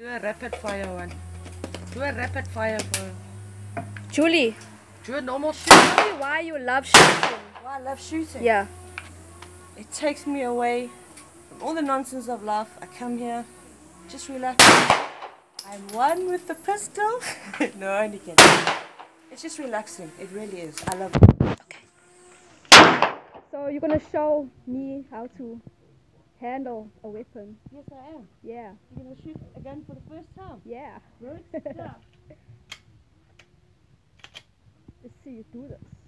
Do a rapid fire one. Do a rapid fire for. Julie, Do a normal shoot. tell me why you love shooting. Well, I love shooting. Yeah. It takes me away from all the nonsense of life. I come here, just relax. I'm one with the pistol. no, only kidding. It's just relaxing. It really is. I love it. Okay. So you're gonna show me how to handle a weapon. Yes, I am. Yeah. You're gonna shoot again for the first time. Yeah. Good. Yeah. Let's see you do this.